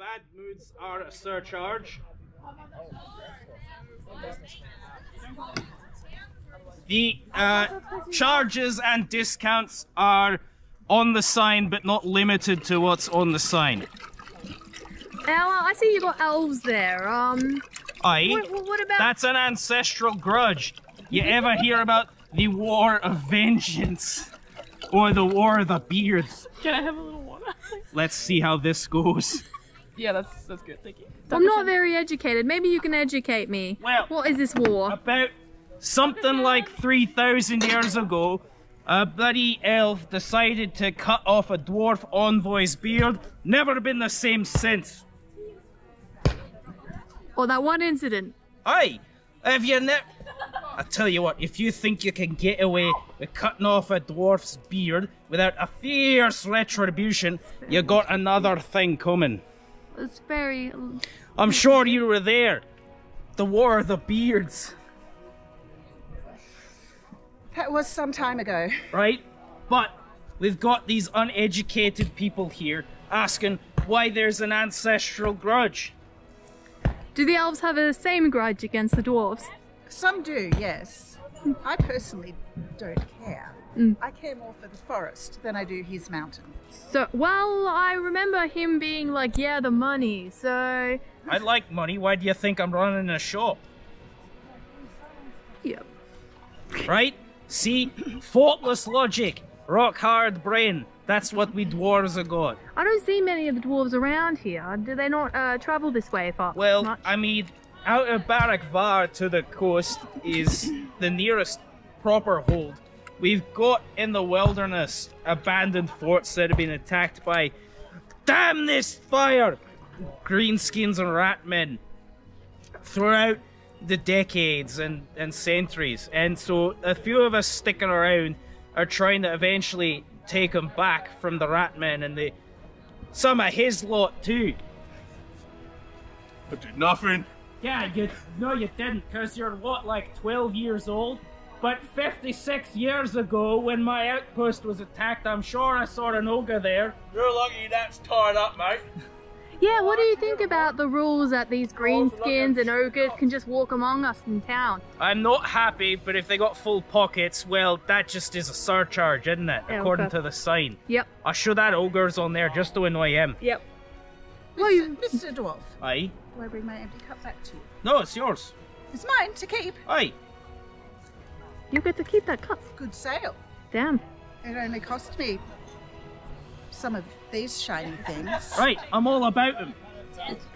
bad moods are a surcharge. The uh, charges and discounts are on the sign, but not limited to what's on the sign. Ella, I see you got elves there. Um, Aye, what, what- what about? that's an ancestral grudge. You ever hear about the War of Vengeance? Or the War of the Beards? Can I have a little water? Let's see how this goes. Yeah, that's that's good. Thank you. I'm not very educated. Maybe you can educate me. Well- what is this war? About something like 3,000 years ago, a bloody elf decided to cut off a dwarf envoy's beard. Never been the same since. Or that one incident? Aye, have you ne- I tell you what, if you think you can get away with cutting off a dwarf's beard without a fierce retribution, you got another thing coming. It's very. I'm sure you were there. The War of the Beards, That was some time ago. right? But we've got these uneducated people here asking why there's an ancestral grudge. Do the elves have the same grudge against the dwarves? Some do, yes. I personally don't care. Mm. I care more for the forest than I do his mountain. So, well, I remember him being like, yeah, the money. So, I like money. Why do you think I'm running a shop? Yep. Right? See? Faultless logic. Rock hard brain. That's what we dwarves are got. I don't see many of the dwarves around here. Do they not uh, travel this way far? Well, much? I mean, out of Barak Varr to the coast is the nearest proper hold. We've got in the wilderness abandoned forts that have been attacked by. Damn this fire! Greenskins and ratmen throughout the decades and, and centuries. And so a few of us sticking around are trying to eventually take him back from the ratmen and the some of his lot too. I did nothing. Yeah, you no, you didn't, cause you're what, like 12 years old. But 56 years ago, when my outpost was attacked, I'm sure I saw an ogre there. You're lucky that's tied up, mate. yeah, what do you think about the rules that these greenskins oh, and ogres can just walk among us in town? I'm not happy, but if they got full pockets, well, that just is a surcharge, isn't it? Yeah, According okay. to the sign. Yep. I'll show that ogre's on there just to annoy him. Yep. Mr. Well, you- Mr. Dwarf, Aye. do I bring my empty cup back to you? No, it's yours. It's mine to keep. Aye. You get to keep that cup. Good sale. Damn. It only cost me some of these shiny things. Right, I'm all about him.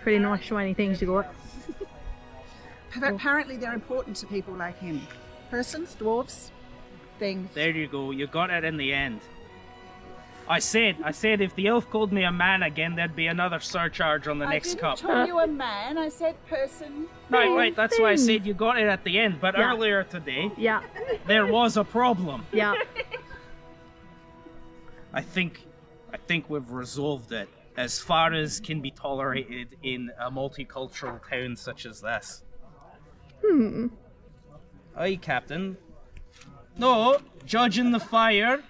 Pretty nice shiny things you got. But apparently they're important to people like him. Persons, dwarves, things. There you go, you got it in the end. I said, I said if the elf called me a man again, there'd be another surcharge on the I next didn't cup. call you a man. I said person. Right, right, that's why I said you got it at the end, but Yeah. earlier today, Yeah. there was a problem. Yeah. I think I think we've resolved it as far as can be tolerated in a multicultural town such as this. Hmm. Aye, Captain. No, judging the fire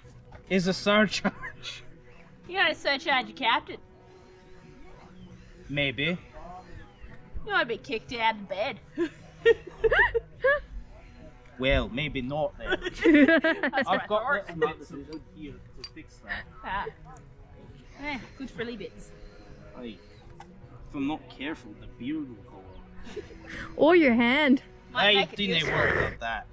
is a surcharge. You gotta surcharge your captain. Maybe. You might be kicked out of bed. Well, maybe not then. I've right. got little bits of wood here to fix that. Ah. Eh, good frilly bits. Aye. If I'm not careful, the beard will go. or your hand. Might I didn't useful. worry about that.